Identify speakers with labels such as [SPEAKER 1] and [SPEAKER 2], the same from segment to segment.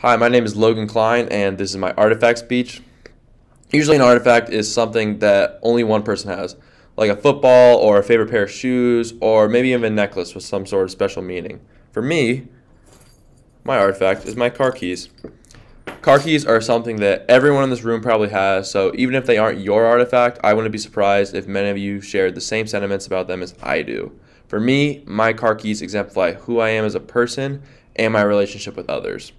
[SPEAKER 1] Hi, my name is Logan Klein, and this is my artifact speech. Usually, an artifact is something that only one person has, like a football or a favorite pair of shoes, or maybe even a necklace with some sort of special meaning. For me, my artifact is my car keys. Car keys are something that everyone in this room probably has, so even if they aren't your artifact, I wouldn't be surprised if many of you shared the same sentiments about them as I do. For me, my car keys exemplify who I am as a person and my relationship with others.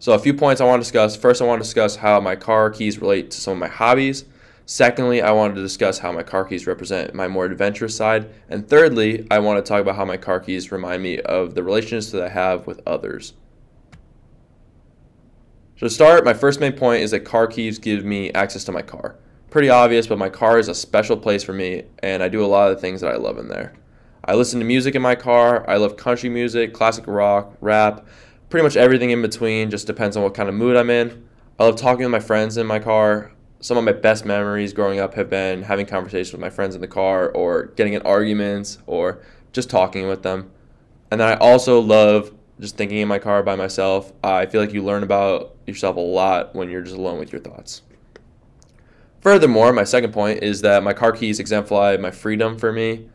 [SPEAKER 1] So a few points I want to discuss. First, I want to discuss how my car keys relate to some of my hobbies. Secondly, I wanted to discuss how my car keys represent my more adventurous side. And thirdly, I want to talk about how my car keys remind me of the relationships that I have with others. So to start, my first main point is that car keys give me access to my car. Pretty obvious, but my car is a special place for me, and I do a lot of the things that I love in there. I listen to music in my car. I love country music, classic rock, rap, pretty much everything in between. Just depends on what kind of mood I'm in. I love talking with my friends in my car. Some of my best memories growing up have been having conversations with my friends in the car or getting in arguments or just talking with them. And then I also love just thinking in my car by myself. I feel like you learn about yourself a lot when you're just alone with your thoughts. Furthermore, my second point is that my car keys exemplify my freedom for me.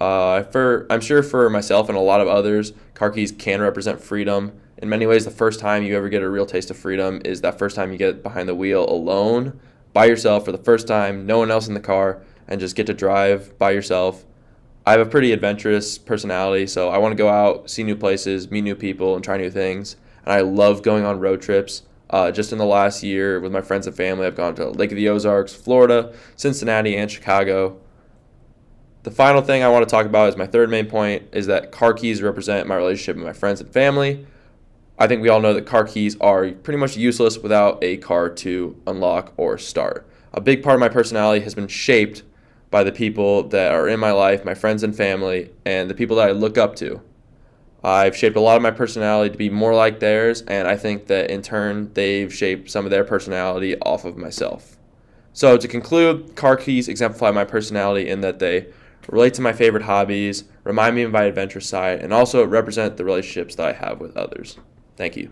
[SPEAKER 1] Uh, for I'm sure for myself and a lot of others, car keys can represent freedom in many ways, the first time you ever get a real taste of freedom is that first time you get behind the wheel alone, by yourself for the first time, no one else in the car, and just get to drive by yourself. I have a pretty adventurous personality, so I want to go out, see new places, meet new people, and try new things. And I love going on road trips. Uh, just in the last year, with my friends and family, I've gone to Lake of the Ozarks, Florida, Cincinnati, and Chicago. The final thing I want to talk about is my third main point is that car keys represent my relationship with my friends and family. I think we all know that car keys are pretty much useless without a car to unlock or start. A big part of my personality has been shaped by the people that are in my life, my friends and family, and the people that I look up to. I've shaped a lot of my personality to be more like theirs, and I think that in turn, they've shaped some of their personality off of myself. So, to conclude, car keys exemplify my personality in that they relate to my favorite hobbies, remind me of my adventure side, and also represent the relationships that I have with others. Thank you.